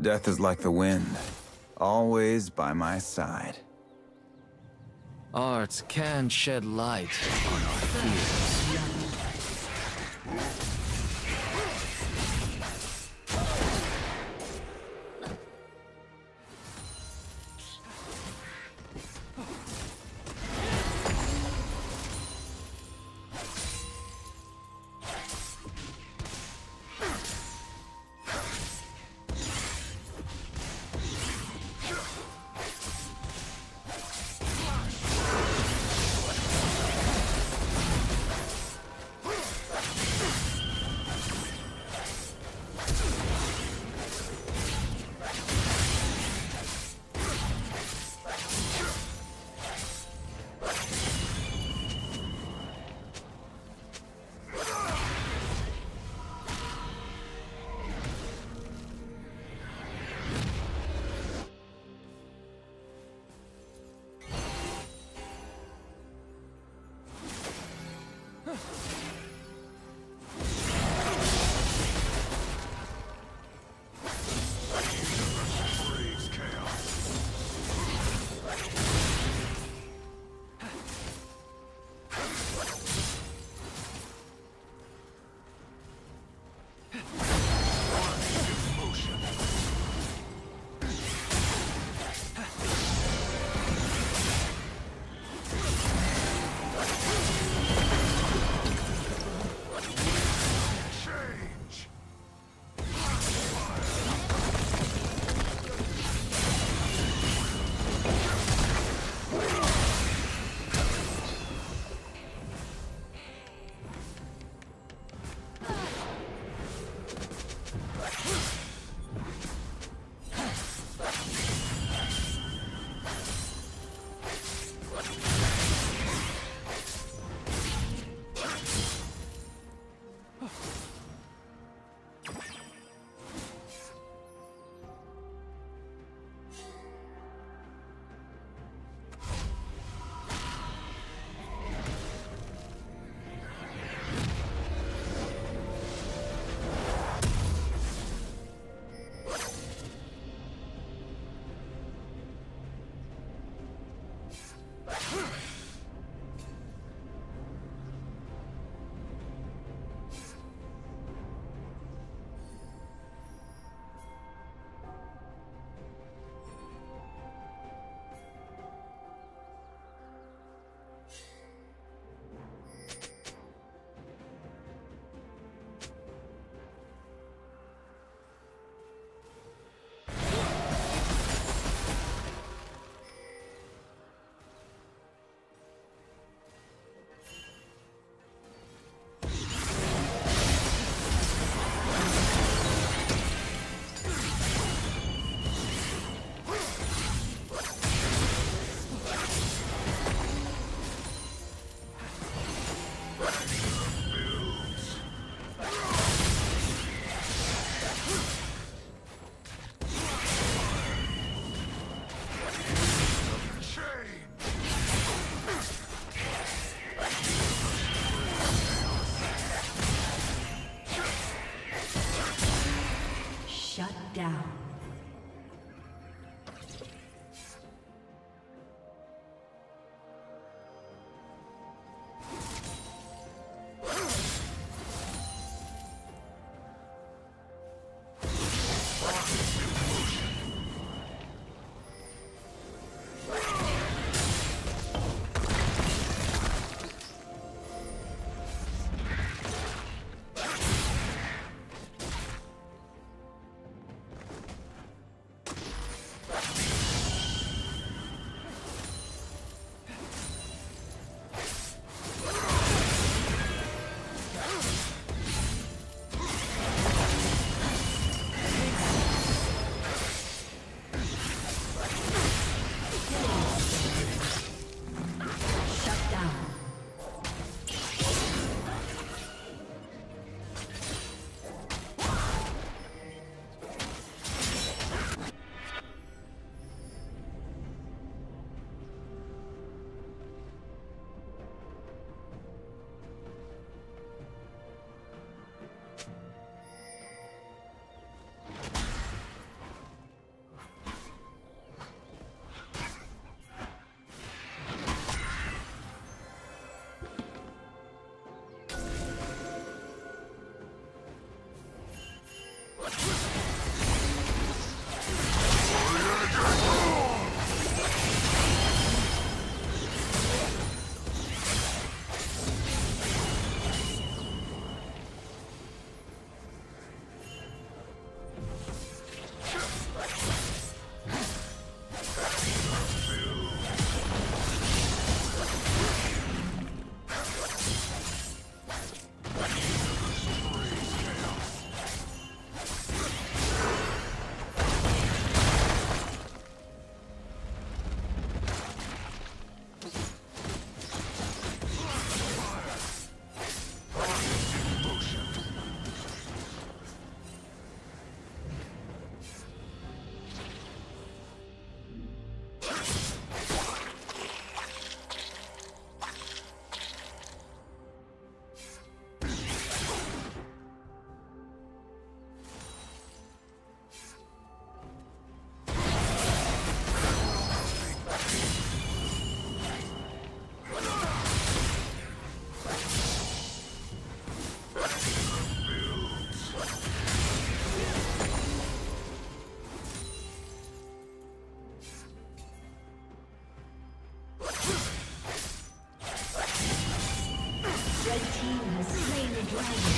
Death is like the wind, always by my side. Art can shed light on our fears. Rampage.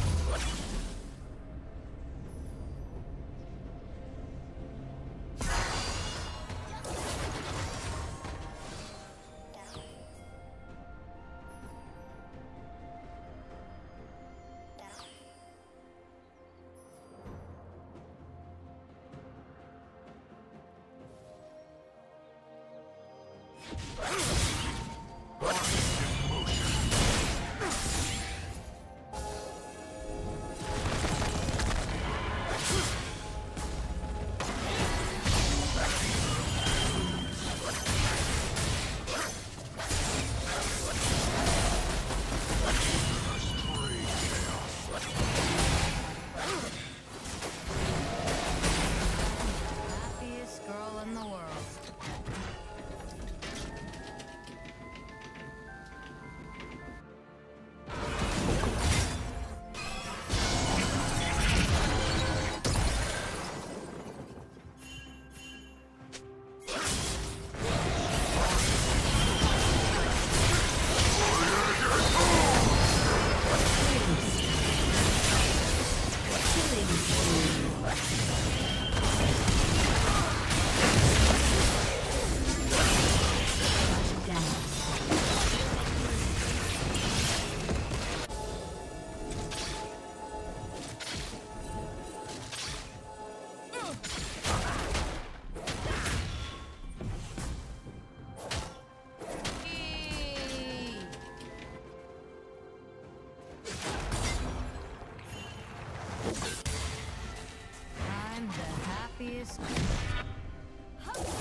Ugh! Huh?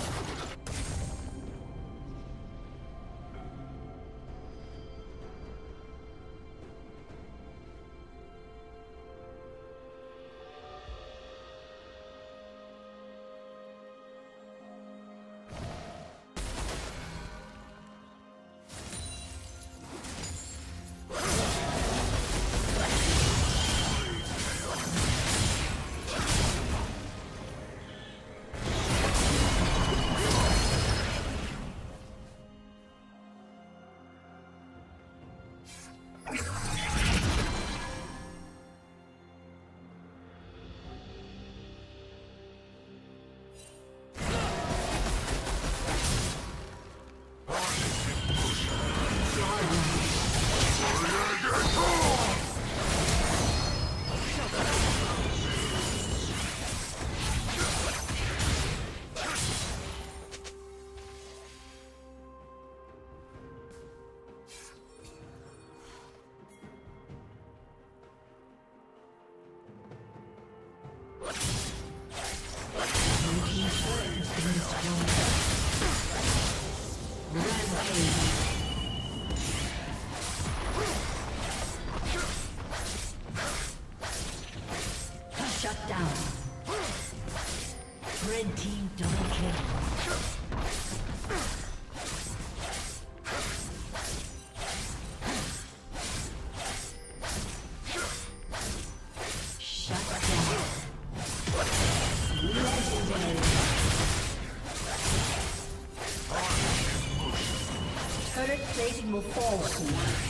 Will fall soon.